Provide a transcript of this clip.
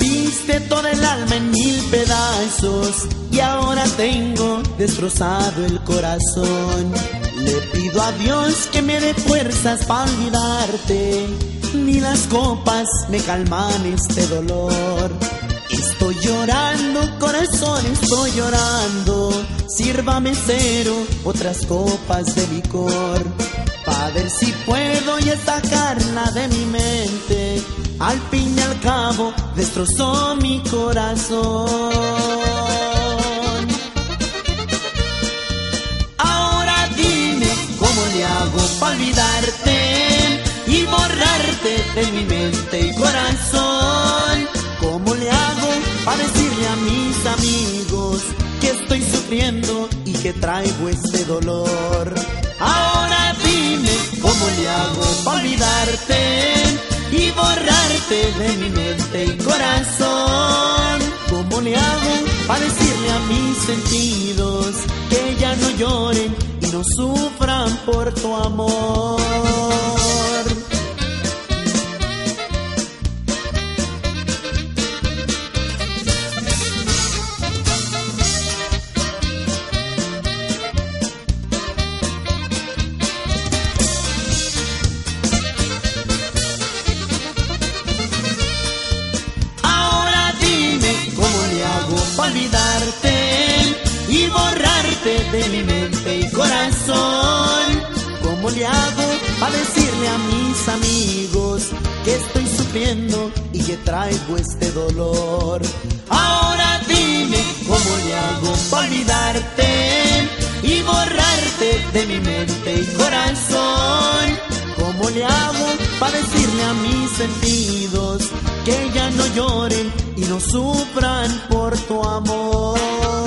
hice toda el alma en mil pedazos y ahora tengo destrozado el corazón. Le pido a Dios que me dé fuerzas para olvidarte, ni las copas me calman este dolor. Estoy llorando, corazón, estoy llorando. Sírvame cero, otras copas de licor. Pa' ver si puedo ya sacarla de mi mente. Al fin destrozó mi corazón. Ahora dime cómo le hago para olvidarte y borrarte de mi mente y corazón. ¿Cómo le hago para decirle a mis amigos que estoy sufriendo y que traigo este dolor? Ahora dime cómo le hago para olvidarte y borrarte de mi sentidos que ya no lloren y no sufran por tu amor? De mi mente y corazón. ¿Cómo le hago para decirle a mis amigos que estoy sufriendo y que traigo este dolor? Ahora dime cómo le hago para olvidarte y borrarte de mi mente y corazón. ¿Cómo le hago para decirle a mis sentidos que ya no lloren y no sufran por tu amor?